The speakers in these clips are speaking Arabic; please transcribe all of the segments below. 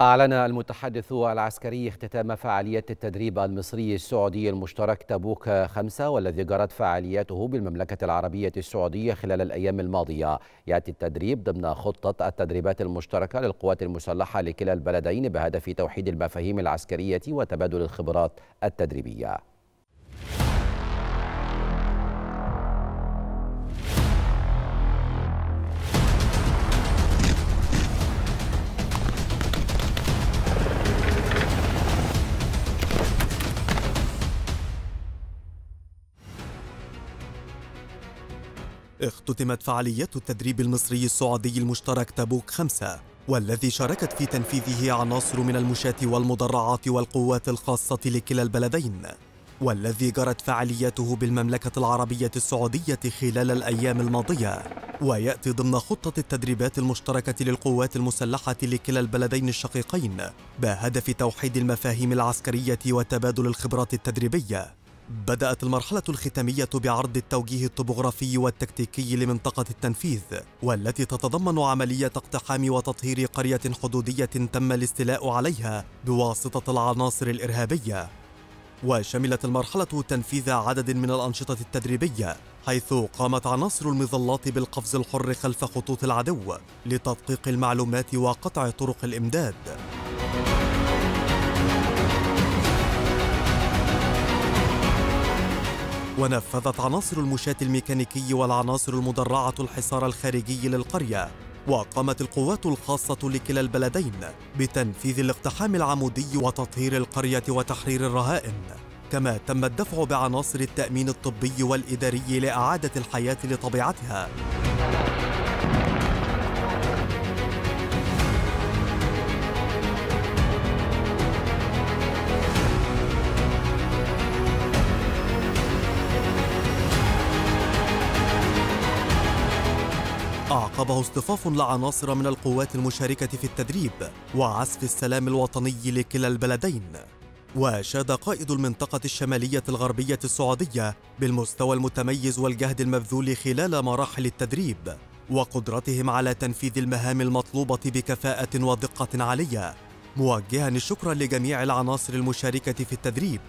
أعلن المتحدث العسكري اختتام فعالية التدريب المصري السعودي المشترك تبوك خمسة والذي جرت فعالياته بالمملكة العربية السعودية خلال الأيام الماضية. يأتي التدريب ضمن خطة التدريبات المشتركة للقوات المسلحة لكلا البلدين بهدف توحيد المفاهيم العسكرية وتبادل الخبرات التدريبية. اختتمت فعاليات التدريب المصري السعودي المشترك تبوك خمسة والذي شاركت في تنفيذه عناصر من المشاة والمدرعات والقوات الخاصة لكلا البلدين والذي جرت فعالياته بالمملكة العربية السعودية خلال الأيام الماضية ويأتي ضمن خطة التدريبات المشتركة للقوات المسلحة لكلا البلدين الشقيقين بهدف توحيد المفاهيم العسكرية وتبادل الخبرات التدريبية. بدأت المرحلة الختامية بعرض التوجيه الطبوغرافي والتكتيكي لمنطقة التنفيذ والتي تتضمن عملية اقتحام وتطهير قرية حدودية تم الاستيلاء عليها بواسطة العناصر الإرهابية. وشملت المرحلة تنفيذ عدد من الأنشطة التدريبية حيث قامت عناصر المظلات بالقفز الحر خلف خطوط العدو لتدقيق المعلومات وقطع طرق الإمداد. ونفذت عناصر المشاة الميكانيكي والعناصر المدرعة الحصار الخارجي للقرية وقامت القوات الخاصة لكلا البلدين بتنفيذ الاقتحام العمودي وتطهير القرية وتحرير الرهائن. كما تم الدفع بعناصر التأمين الطبي والإداري لإعادة الحياة لطبيعتها. أعقبه اصطفاف لعناصر من القوات المشاركة في التدريب وعزف السلام الوطني لكلا البلدين. وشاد قائد المنطقة الشمالية الغربية السعودية بالمستوى المتميز والجهد المبذول خلال مراحل التدريب وقدرتهم على تنفيذ المهام المطلوبة بكفاءة ودقة عالية. موجها الشكر لجميع العناصر المشاركة في التدريب.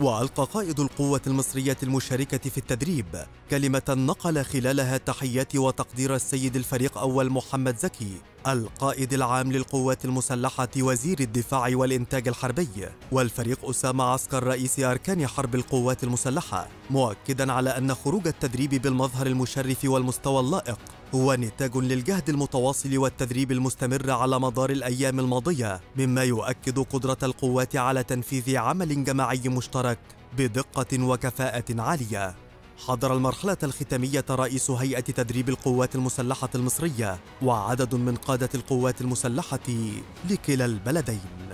وألقى قائد القوة المصرية المشاركة في التدريب كلمة نقل خلالها تحيات وتقدير السيد الفريق أول محمد زكي. القائد العام للقوات المسلحة وزير الدفاع والإنتاج الحربي والفريق أسامة عسكر رئيس أركان حرب القوات المسلحة مؤكدا على أن خروج التدريب بالمظهر المشرف والمستوى اللائق هو نتاج للجهد المتواصل والتدريب المستمر على مدار الأيام الماضية مما يؤكد قدرة القوات على تنفيذ عمل جماعي مشترك بدقة وكفاءة عالية. حضر المرحلة الختامية رئيس هيئة تدريب القوات المسلحة المصرية وعدد من قادة القوات المسلحة لكلا البلدين.